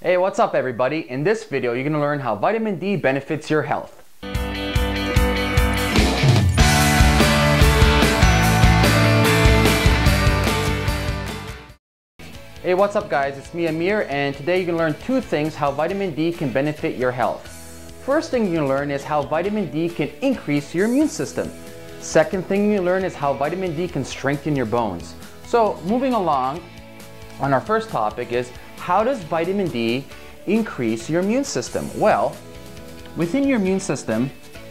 Hey, what's up everybody? In this video, you're gonna learn how vitamin D benefits your health. Hey, what's up guys? It's me Ameer and today you're gonna learn two things how vitamin D can benefit your health. First thing you're gonna learn is how vitamin D can increase your immune system. Second thing you learn is how vitamin D can strengthen your bones. So moving along on our first topic is how does vitamin D increase your immune system? Well, within your immune system,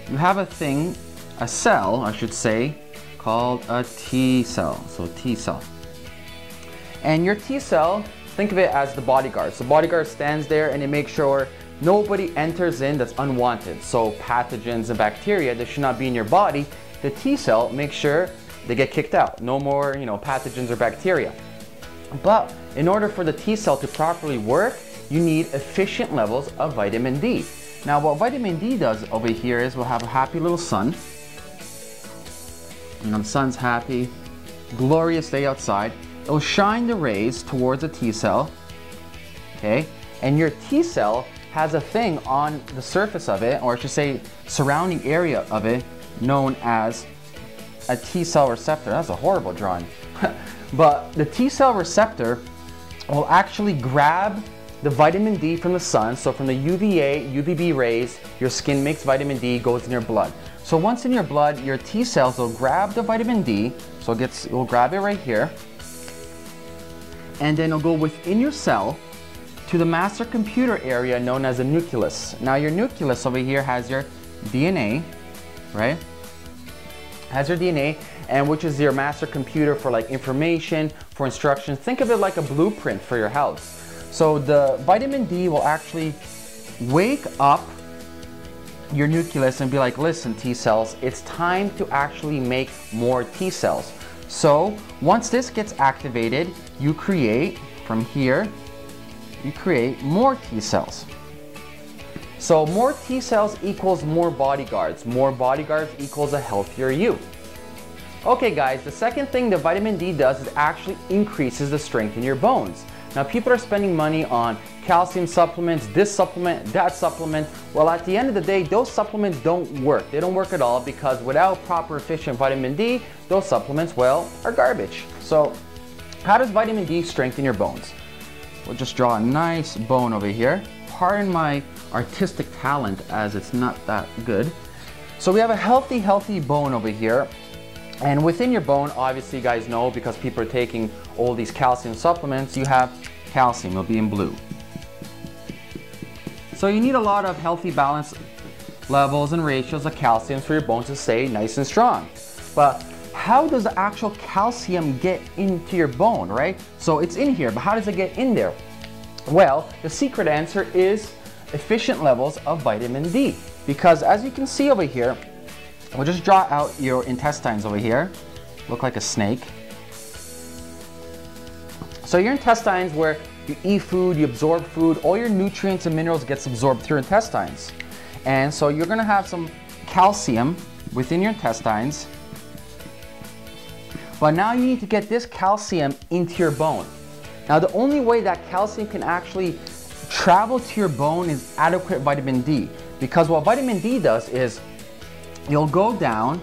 you have a thing, a cell, I should say, called a T cell. So T cell. And your T cell, think of it as the bodyguard. So bodyguard stands there and it makes sure nobody enters in that's unwanted. So pathogens and bacteria that should not be in your body, the T cell makes sure they get kicked out. No more, you know, pathogens or bacteria. But in order for the T cell to properly work, you need efficient levels of vitamin D. Now what vitamin D does over here is we'll have a happy little sun. Know, the sun's happy, glorious day outside. It'll shine the rays towards the T cell, okay? And your T cell has a thing on the surface of it, or I should say surrounding area of it, known as a T cell receptor. That's a horrible drawing. but the T cell receptor will actually grab the vitamin D from the sun. So from the UVA, UVB rays, your skin makes vitamin D, goes in your blood. So once in your blood, your T cells will grab the vitamin D. So it gets, it will grab it right here and then it'll go within your cell to the master computer area known as the nucleus. Now your nucleus over here has your DNA, right? Has your DNA, and which is your master computer for like information, for instructions. Think of it like a blueprint for your house. So the vitamin D will actually wake up your nucleus and be like, listen T cells, it's time to actually make more T cells. So once this gets activated, you create, from here, you create more T cells. So more T cells equals more bodyguards. More bodyguards equals a healthier you. Okay guys, the second thing that vitamin D does is actually increases the strength in your bones. Now people are spending money on calcium supplements, this supplement, that supplement. Well, at the end of the day, those supplements don't work. They don't work at all because without proper efficient vitamin D, those supplements, well, are garbage. So how does vitamin D strengthen your bones? We'll just draw a nice bone over here. Pardon my artistic talent as it's not that good. So we have a healthy, healthy bone over here. And within your bone, obviously you guys know because people are taking all these calcium supplements, you have calcium, it'll be in blue. So you need a lot of healthy balance levels and ratios of calcium for your bones to stay nice and strong. But how does the actual calcium get into your bone, right? So it's in here, but how does it get in there? Well, the secret answer is efficient levels of vitamin D. Because as you can see over here, we'll just draw out your intestines over here. Look like a snake. So your intestines where you eat food, you absorb food, all your nutrients and minerals gets absorbed through intestines. And so you're gonna have some calcium within your intestines. But now you need to get this calcium into your bone. Now the only way that calcium can actually travel to your bone is adequate vitamin D. Because what vitamin D does is you'll go down,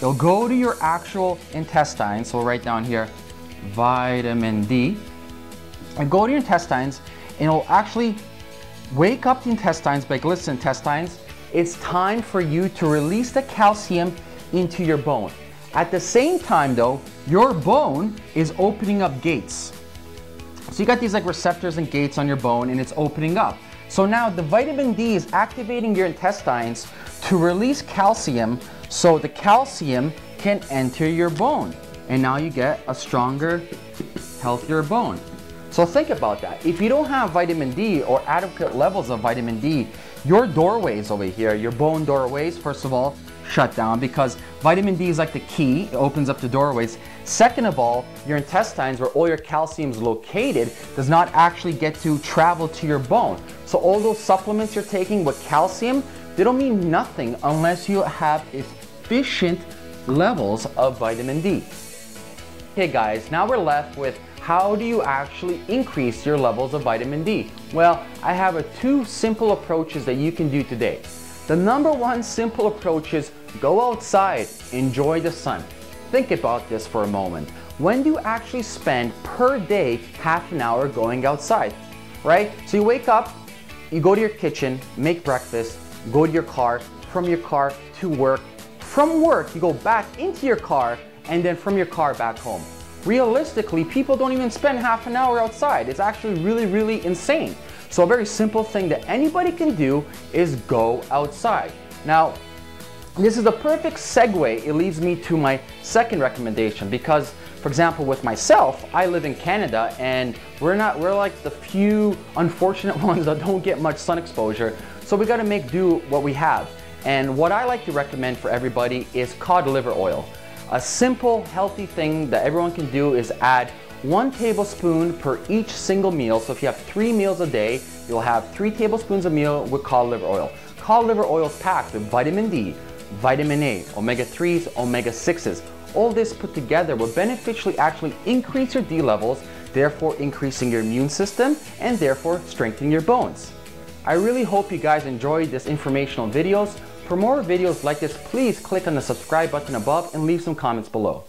you'll go to your actual intestines, so right down here, vitamin D, and go to your intestines and it'll actually wake up the intestines like listen intestines. It's time for you to release the calcium into your bone. At the same time though your bone is opening up gates. So you got these like receptors and gates on your bone and it's opening up so now the vitamin D is activating your intestines to release calcium so the calcium can enter your bone and now you get a stronger healthier bone so think about that. If you don't have vitamin D or adequate levels of vitamin D, your doorways over here, your bone doorways, first of all, shut down because vitamin D is like the key. It opens up the doorways. Second of all, your intestines where all your calcium is located does not actually get to travel to your bone. So all those supplements you're taking with calcium, they don't mean nothing unless you have efficient levels of vitamin D. Okay guys, now we're left with how do you actually increase your levels of vitamin D? Well, I have a two simple approaches that you can do today. The number one simple approach is go outside, enjoy the sun. Think about this for a moment. When do you actually spend per day half an hour going outside? Right? So you wake up, you go to your kitchen, make breakfast, go to your car, from your car to work, from work you go back into your car, and then from your car back home realistically, people don't even spend half an hour outside. It's actually really, really insane. So a very simple thing that anybody can do is go outside. Now, this is the perfect segue. It leads me to my second recommendation because, for example, with myself, I live in Canada and we're not, we're like the few unfortunate ones that don't get much sun exposure. So we gotta make do what we have. And what I like to recommend for everybody is cod liver oil. A simple, healthy thing that everyone can do is add one tablespoon per each single meal. So if you have three meals a day, you'll have three tablespoons a meal with cod liver oil. Cod liver oil is packed with vitamin D, vitamin A, omega-3s, omega-6s. All this put together will beneficially actually increase your D levels, therefore increasing your immune system and therefore strengthening your bones. I really hope you guys enjoyed this informational videos. For more videos like this, please click on the subscribe button above and leave some comments below.